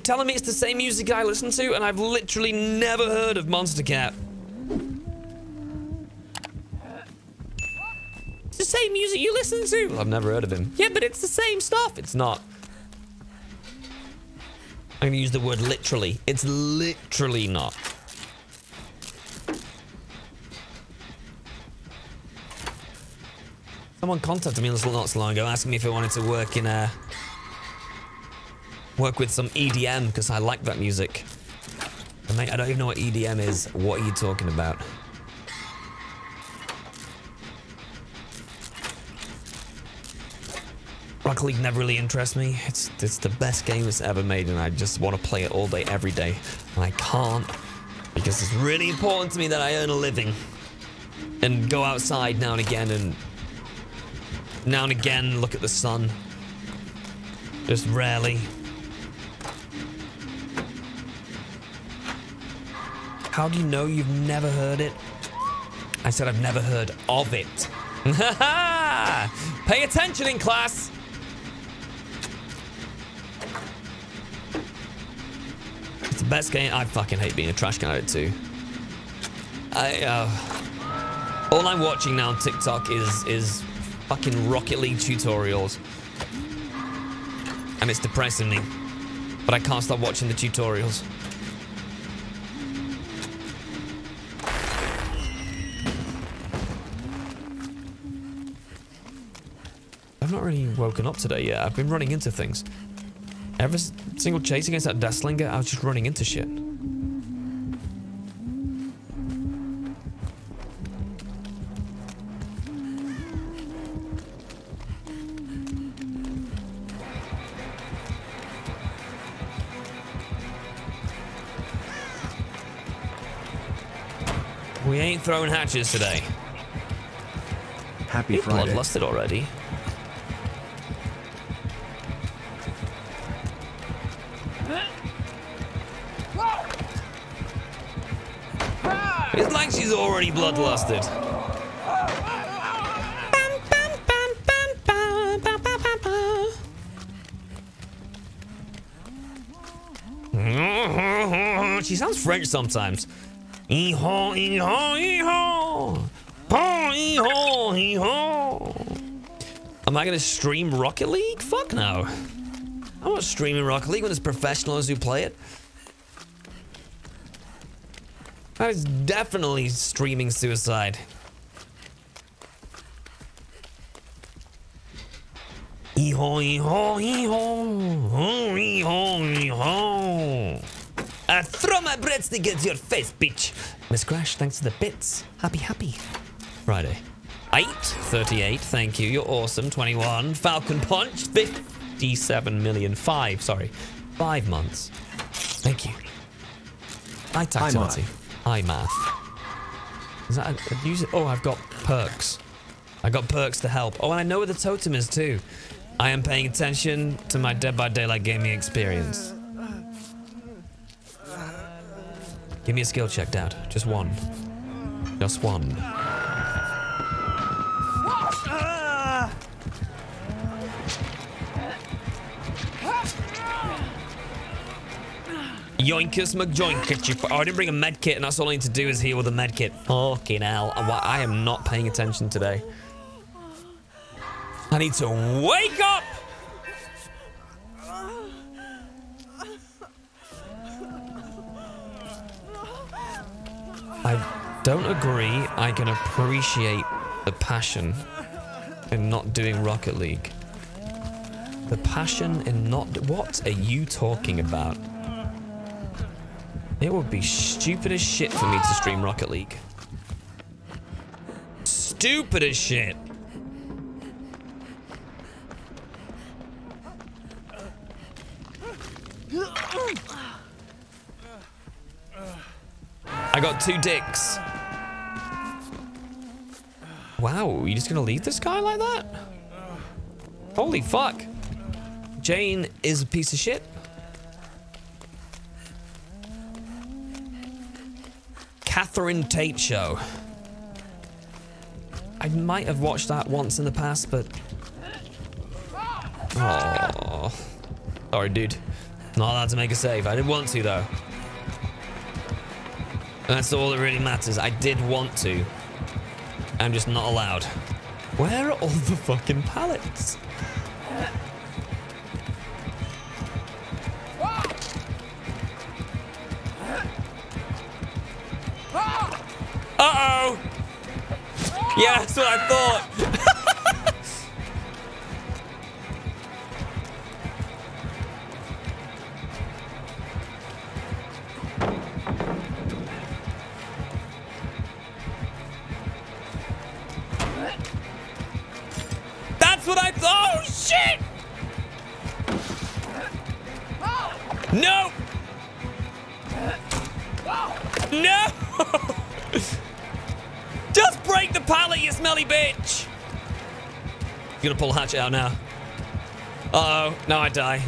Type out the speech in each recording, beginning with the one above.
You're telling me it's the same music I listen to, and I've literally never heard of Monstercat. It's the same music you listen to. Well, I've never heard of him. Yeah, but it's the same stuff. It's not. I'm gonna use the word literally. It's literally not. Someone contacted me not so long ago asking me if I wanted to work in a work with some EDM because I like that music. Mate, I don't even know what EDM is. What are you talking about? Rocket League never really interests me. It's it's the best game it's ever made, and I just want to play it all day, every day. And I can't because it's really important to me that I earn a living and go outside now and again and now and again look at the sun. Just rarely. How do you know you've never heard it? I said I've never heard of it. Pay attention in class. It's the best game. I fucking hate being a trash can at it too. I uh, all I'm watching now on TikTok is is fucking Rocket League tutorials, and it's depressing me. But I can't stop watching the tutorials. I've not really woken up today yet. I've been running into things. Every single chase against that Deathslinger, I was just running into shit. We ain't throwing hatches today. Happy Friday. bloodlusted already. Already bloodlusted. She sounds French sometimes. Am I gonna stream Rocket League? Fuck no. I'm not streaming Rocket League when there's professionals who play it. That is definitely streaming suicide. Hee-haw. Hee-haw, hee-haw. I oh, uh, throw my breadstick at your face, bitch. Miss Crash, thanks for the bits. Happy, happy. Friday. 8, 38, thank you. You're awesome. 21. Falcon Punch, 57 million. 5, sorry. 5 months. Thank you. Eye tactility. Eye math. Is that a, a? Oh, I've got perks. I got perks to help. Oh, and I know where the totem is too. I am paying attention to my Dead by Daylight gaming experience. Give me a skill check, Dad. Just one. Just one. Yoinkus McJoinkus. Oh, I didn't bring a med kit, and that's all I need to do is heal with a med kit. Fucking hell. I am not paying attention today. I need to wake up! I don't agree. I can appreciate the passion in not doing Rocket League. The passion in not. What are you talking about? It would be stupid as shit for me to stream Rocket League. Stupid as shit. I got two dicks. Wow, you just gonna leave this guy like that? Holy fuck. Jane is a piece of shit. Catherine Tate Show. I might have watched that once in the past, but. Oh. Sorry, dude. Not allowed to make a save. I didn't want to, though. That's all that really matters. I did want to. I'm just not allowed. Where are all the fucking pallets? Yeah, that's what I thought. That's what I thought. Oh, shit! No! No! Break the pallet, you smelly bitch! You're gonna pull hatchet out now. Uh oh, now I die.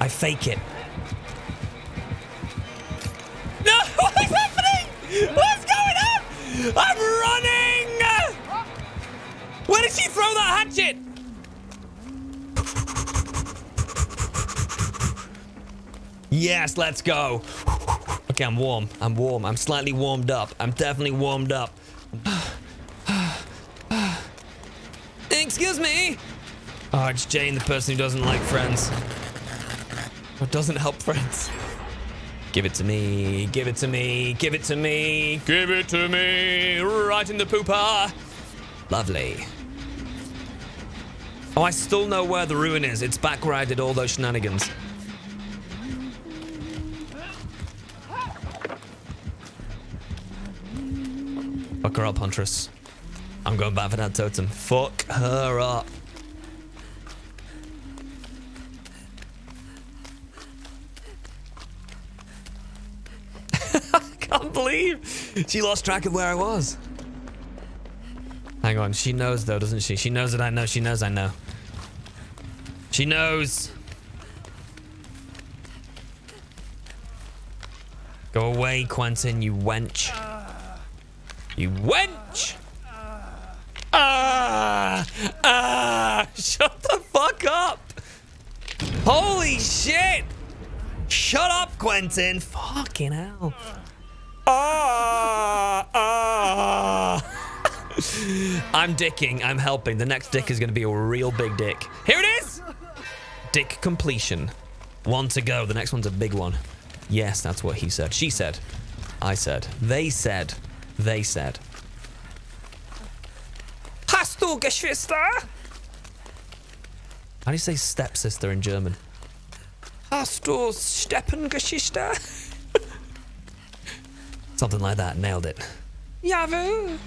I fake it. No! What is happening? What's going on? I'm running! Where did she throw that hatchet? Yes, let's go. Okay, I'm warm. I'm warm. I'm slightly warmed up. I'm definitely warmed up. Excuse me. Ah, oh, it's Jane, the person who doesn't like friends. Or doesn't help friends. Give it to me. Give it to me. Give it to me. Give it to me. Right in the pooper. Lovely. Oh, I still know where the ruin is. It's back where I did all those shenanigans. Fuck her up, Huntress. I'm going back for that totem. Fuck her up. I can't believe she lost track of where I was. Hang on, she knows though, doesn't she? She knows that I know. She knows I know. She knows. Go away, Quentin, you wench. You wench! Ah! Ah! Shut the fuck up! Holy shit! Shut up, Quentin! Fucking hell. Ah! Ah! I'm dicking. I'm helping. The next dick is going to be a real big dick. Here it is! Dick completion. One to go. The next one's a big one. Yes, that's what he said. She said. I said. They said. They said. Geschwister? How do you say stepsister in German? Hast du Steppengeschichte? Something like that. Nailed it. Jawohl.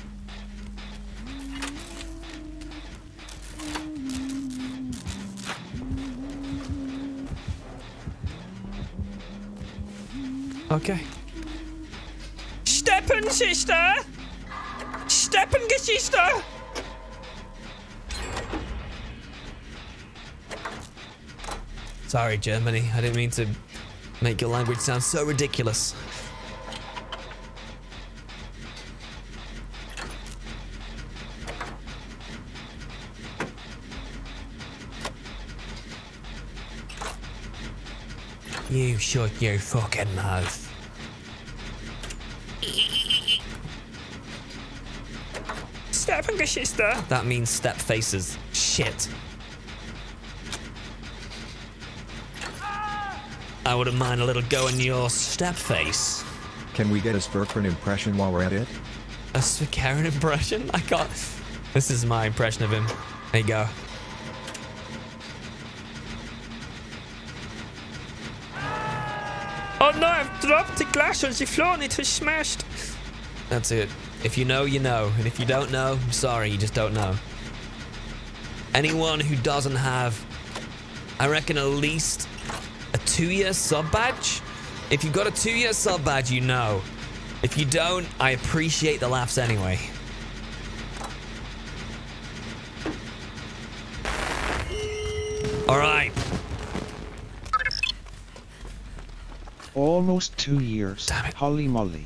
Okay. Steppengeschichte! Steppengeschichte! Sorry, Germany. I didn't mean to make your language sound so ridiculous. You shut your fucking mouth. Steppengeschichte. That means step faces. Shit. I wouldn't mind a little go in your step face. Can we get a Spurkern impression while we're at it? A Karen impression? I got. This is my impression of him. There you go. Oh no, I've dropped the glass on the floor and it was smashed. That's it. If you know, you know. And if you don't know, I'm sorry, you just don't know. Anyone who doesn't have, I reckon, at least a two year sub badge. If you've got a two year sub badge, you know. If you don't, I appreciate the laughs anyway. All right. Almost two years. Damn it. Holly molly.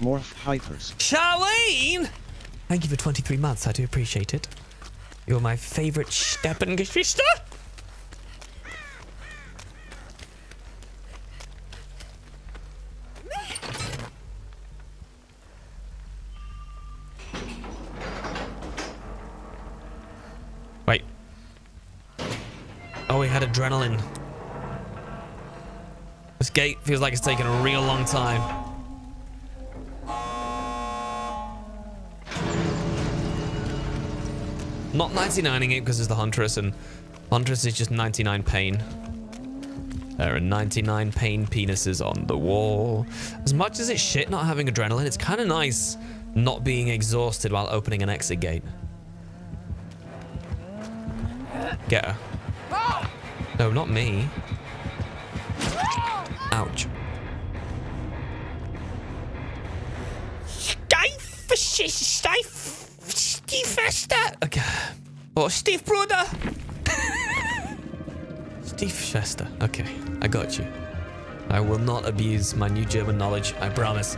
Morf hypers. Charlene! Thank you for 23 months. I do appreciate it. You're my favorite Steppengeschichte. Oh, he had adrenaline. This gate feels like it's taken a real long time. Not 99ing it because it's the Huntress, and Huntress is just 99 pain. There are 99 pain penises on the wall. As much as it's shit not having adrenaline, it's kind of nice not being exhausted while opening an exit gate. Get her. No, not me. Ouch. Steve, Steve, Steve Fester. Okay. Oh, Steve Bruder. Steve Fester. Okay, I got you. I will not abuse my new German knowledge. I promise.